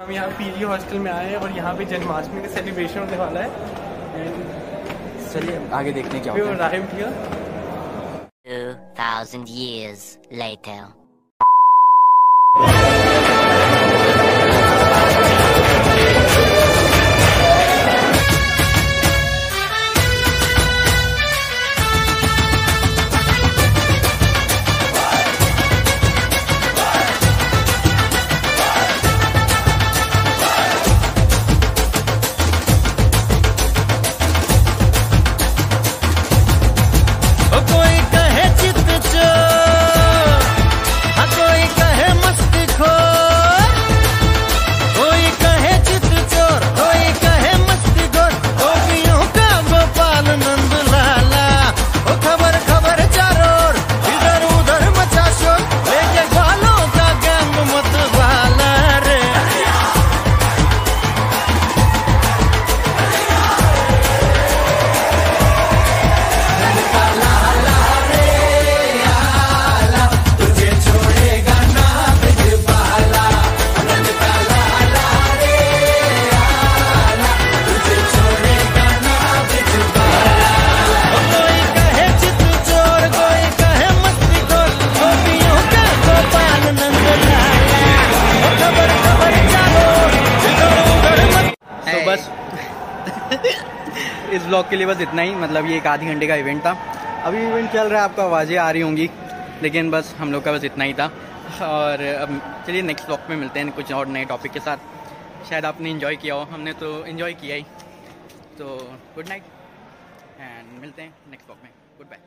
हम यहाँ PG hostel में आए हैं और यहाँ पे जन्माष्टमी का सेलिब्रेशन होने वाला है। चलिए आगे देखने हैं क्या होता है। arrived here 2,000 years later. को बस। इस ब्लॉग के लिए बस इतना ही। मतलब ये एक आधी घंटे का इवेंट था। अभी इवेंट चल रहा है, आपको आवाज़ें आ रही होंगी। लेकिन बस हम लोग का बस इतना ही था। और अब चलिए नेक्स्ट ब्लॉग में मिलते हैं कुछ और नए टॉपिक के साथ। शायद आपने इन्जॉय किया हो। हमने तो इन्जॉय किया ही। तो गुड नाइट एंड मिलते हैं नेक्स्ट ब्लॉग में। Good bye